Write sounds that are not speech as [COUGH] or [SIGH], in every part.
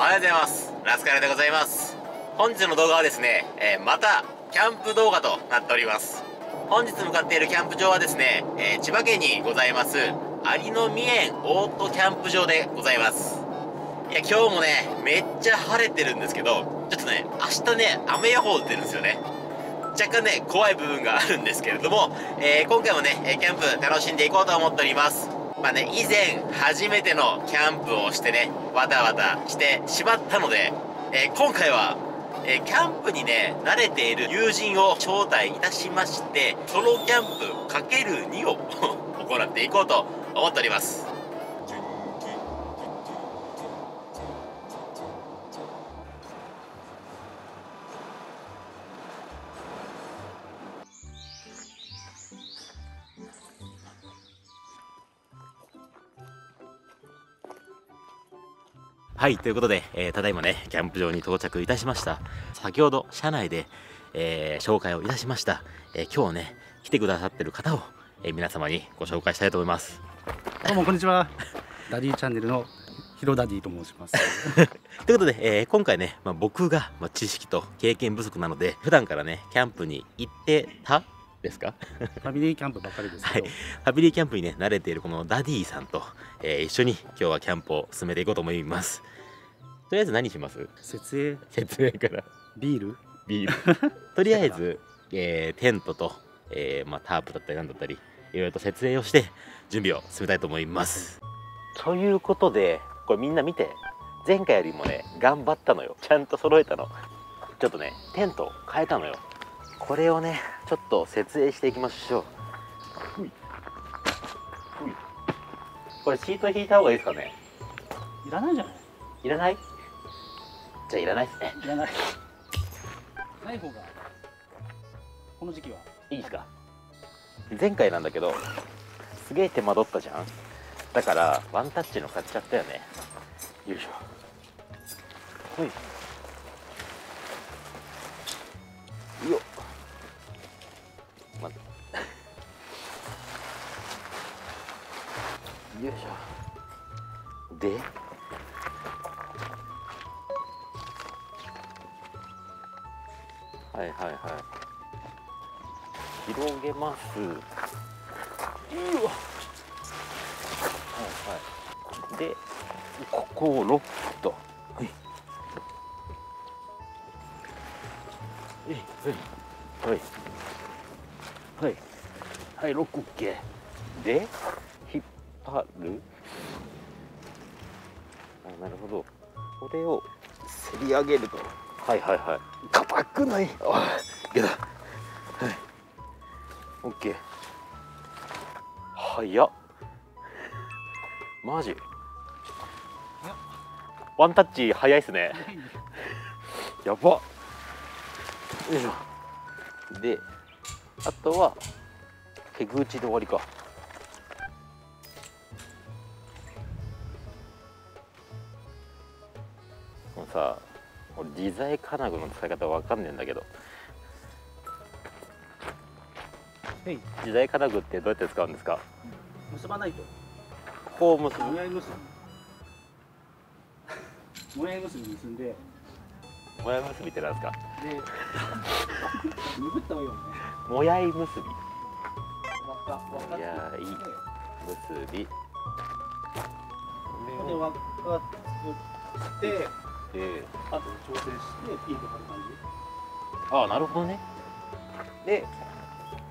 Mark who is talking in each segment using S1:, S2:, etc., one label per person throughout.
S1: おはようございます。ラスカルでございます本日の動画はですね、えー、またキャンプ動画となっております。本日向かっているキャンプ場はですね、えー、千葉県にございます有野見園オートキャンプ場でございます。いや今日もねめっちゃ晴れてるんですけどちょっとね明日ね雨予報出てるんですよね。若干ね怖い部分があるんですけれども、えー、今回もねキャンプ楽しんでいこうと思っております。まあね以前初めてのキャンプをしてねわたわたしてしまったので、えー、今回はえー、キャンプにね慣れている友人を招待いたしましてソロキャンプ ×2 を [LAUGHS] 行っていこうと思っております。はい、ということで、えー、ただいまね、キャンプ場に到着いたしました。先ほど、車内で、えー、紹介をいたしました。えー、今日ね、来てくださってる方を、え皆様にご紹介したいと思います。
S2: どうも、こんにちは。[LAUGHS] ダディチャンネルのヒロダディと申します。[LAUGHS]
S1: ということで、え今回ね、まあ、僕が、まあ、知識と経験不足なので、普段からね、キャンプに行ってたですか？
S2: ファミリーキャンプばかりです
S1: はい、ファミリーキャンプにね慣れているこのダディさんと、えー、一緒に今日はキャンプを進めていこうと思います。とりあえず何します？
S2: 設営。
S1: 設営から。
S2: ビール。
S1: ビール。[LAUGHS] とりあえず、[LAUGHS] えー、テントと、えーまあ、タープだったりなんだったりいろいろと設営をして準備を進めたいと思います。ということでこれみんな見て。前回よりもね頑張ったのよ。ちゃんと揃えたの。ちょっとねテント変えたのよこれをねちょっと設営していきましょう。これシート引いた方がいいですかね？
S2: いらないじゃない。
S1: いらない？じゃあいらないですね。
S2: いらない。ない方がこの時期は。い
S1: いですか？前回なんだけどすげえ手間取ったじゃん。だからワンタッチの買っちゃったよね。よいしょ。ほいうわはいはい。でここをロックと。はい。はい。はい。はい。ロック OK で張る。あなるほど。これをせり上げると。はいはいはい。硬くない。あいけたはいオッケー早っ。マジ？ワンタッチ早いっすね。やば。よいしょ。であとは毛口で終わりか。さ俺自在金具の使い方わかんねえんだけど自在金具ってどうやって使うんですか？
S2: 結ばないと。
S1: こう結ぶ。
S2: もやい結びもやい結び結んで。
S1: もやい結びってなんですか？で
S2: 拭った方がいいよね。
S1: もやい結び。
S2: 輪っか輪っか
S1: もやい結び。
S2: これ輪っか作ってであと調整してピンと張る感じ。
S1: ああなるほどね。で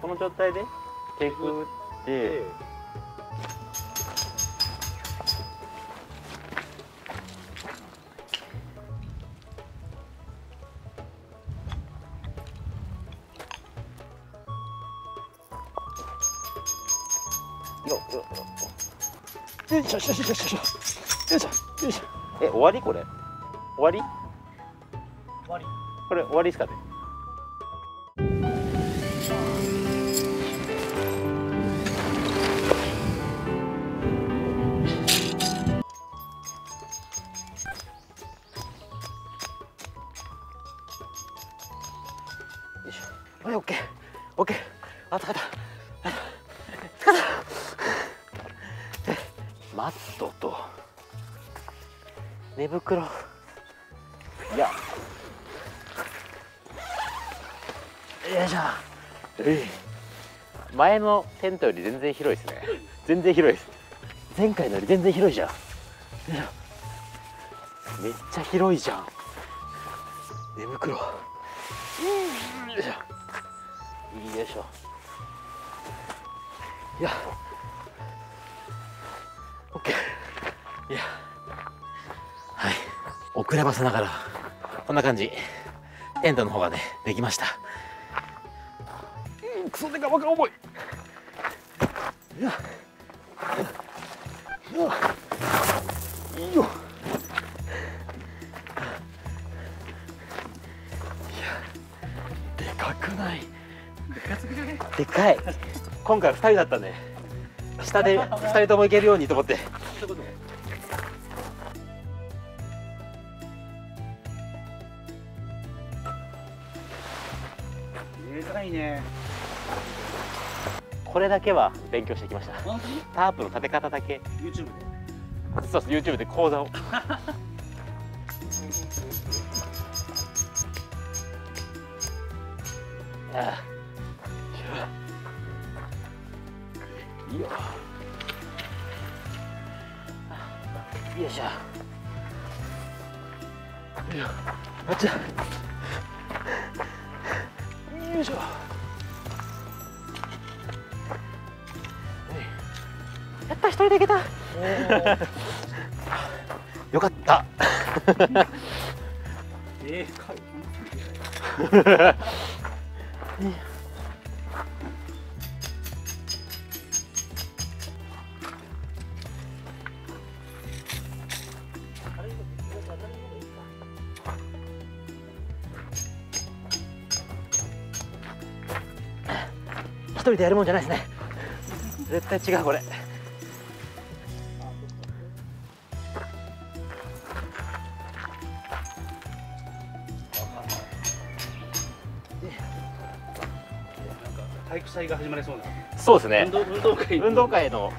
S1: この状態で手振ってよよよよ。いしょよいしょよいしょよいしょよいしょ。え終わりこれ？終わり？
S2: 終わり。
S1: これ終わりですかね？袋。いや。よいしょ。前のテントより全然広いですね。全然広いです。前回のより全然広いじゃん。めっちゃ広いじゃん。寝袋。よいしょ。よいしょ。いや。オッケー。いや。はい遅ればせながら。こんな感じ。テントの方がねできました。うんクソでかばか重い。いや。いや。いいよいや。でかくないでかい今回2人だったね下で2人とも行けるようにと思ってこれだけは勉強してきました。タープの立て方だけ。
S2: YouTube で？
S1: そうです YouTube で講座を。ああいいよよいしょ。よいしょ。あっちゃ。よいしょ人で行けたよかった。一人でやるもんじゃないですね。絶対違うこれ
S2: 祭が始まりそうな。
S1: そうですね。
S2: 運動運動会。
S1: 運動会の。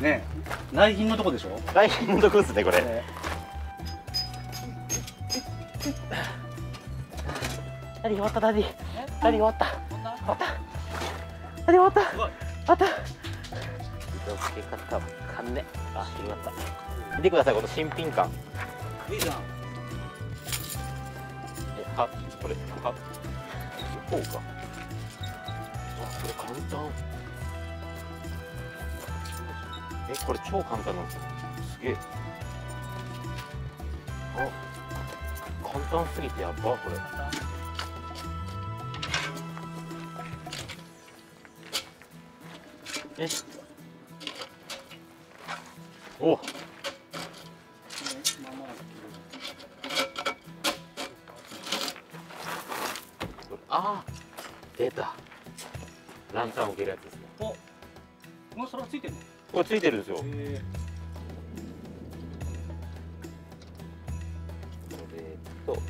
S2: ね。内勤のとこでしょ？
S1: 大変のですねこれ。
S2: ね。
S1: ダディ終わったダディ。ダディ終わった。終わった。ダディ終わった。終わった。移動つけ方わかんねあ広がった。見てくださいこの新品感。
S2: いいじゃん。
S1: えあこれあこうか簡単。えこれ超簡単なんですよ。すげえ。あ簡単すぎてやばこれ。え？お。あ出た。ランタン置けるやつですね。
S2: おこの皿ついてんの？
S1: これついてるんですよ。
S2: へ
S1: これと。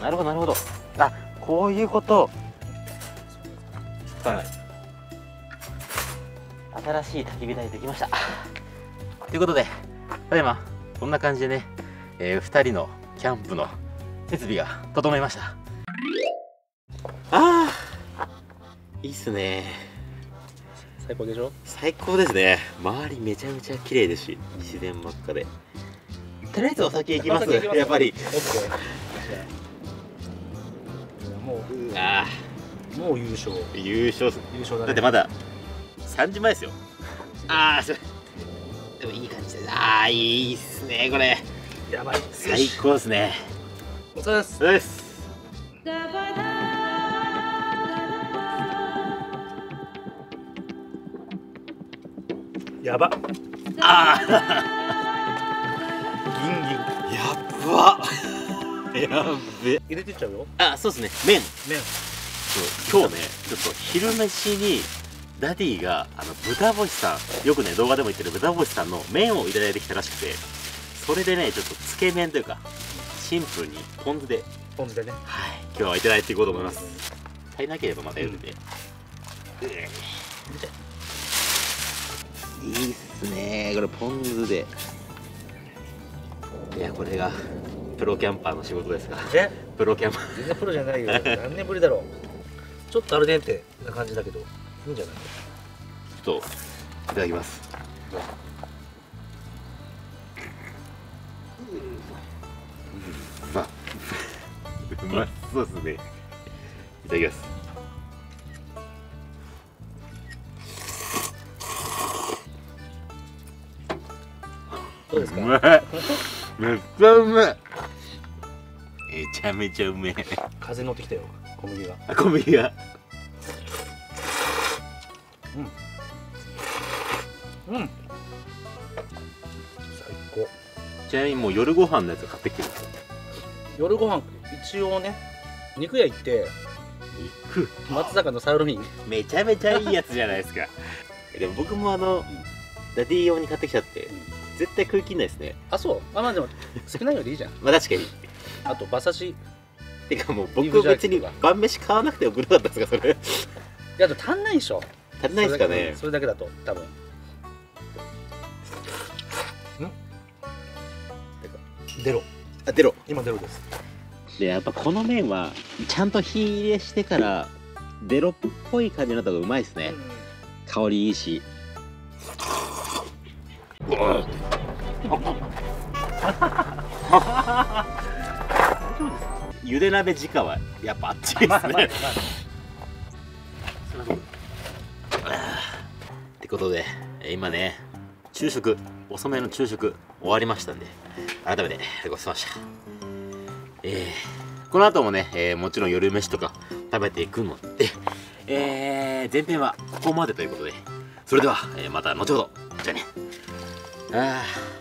S1: なるほどなるほど。あこういうこと。はい。新しい焚き火台できましたということでただいまこんな感じでね、え2人のキャンプの設備が整いました。ああいいっすね。
S2: 最高でしょ？
S1: 最高ですね。周りめちゃめちゃ綺麗ですし自然真っ赤で。とりあえずお酒行きます。
S2: ます。
S1: やっぱり。
S2: もう
S1: あ
S2: もう優勝。
S1: あ優勝っす。
S2: 優勝だね。
S1: だってまだ3時前ですよ。ああすでもいい感じでああいいっすねこれ。
S2: やばい。
S1: 最高ですね。
S2: お疲れです。
S1: そうです。
S2: やば。
S1: あ
S2: ギンギン。
S1: あやっば。やっべ。
S2: 入れてっちゃうよ。
S1: あそうですね。麺。
S2: 麺。
S1: そう。今日ねちょっと昼飯にダディがあの豚星さんよくね動画でも言ってる豚星さんの麺をいただいてきたらしくてそれでねちょっとつけ麺というかシンプルにポン酢で
S2: ポン酢でね。
S1: はい今日はいただいていこうと思います。足りなければまたやるん。で、いいっすね。これポン酢で。いやこれがプロキャンパーの仕事ですか
S2: え？
S1: プロキャンパー。
S2: 全然プロじゃないよ。何年ぶりだろう。ちょっとアルデンテな感じだけどいいんじゃない？
S1: ちょっといただきます。うまう [LAUGHS] まそうですね。いただきます。
S2: どうですか？
S1: うまい。めっちゃうまい。めちゃめちゃうめえ。
S2: 風乗ってきたよ。小麦が。
S1: あ小麦が
S2: うん。最高。
S1: ちなみにもう夜ご飯のやつ買ってきてるんですよ。
S2: 夜ご飯一応ね肉屋行って
S1: 肉
S2: 松坂のサーロイン
S1: めちゃめちゃいいやつじゃないですか。[LAUGHS] でも僕もあの、ダディ用に買ってきちゃって、絶対食い切んないですね。
S2: あそう。あまあでも少ないよりいいじゃん。[LAUGHS]
S1: まあ確かに。
S2: あと馬刺し。い
S1: てかもう僕別に晩飯買わなくてもよくなかったですかそれ。
S2: やあと足んないでしょ
S1: 足りないですかね？
S2: それだけそれだけだと多分。ん？出ろ。
S1: あ出ろ。
S2: 今出ろです。
S1: でやっぱこの麺はちゃんと火入れしてからデロっぽい感じになった方がうまいですね、香りいいし。[LAUGHS] ゆで鍋直はやっぱあっちですね、
S2: まあまあまあ
S1: ことで今ね昼食遅めの昼食終わりましたんで改めてごちそうさまでした。えーこの後もね、えーもちろん夜飯とか食べていくので、えー前編はここまでということでそれでは、えーまた後ほど。じゃあね。ああ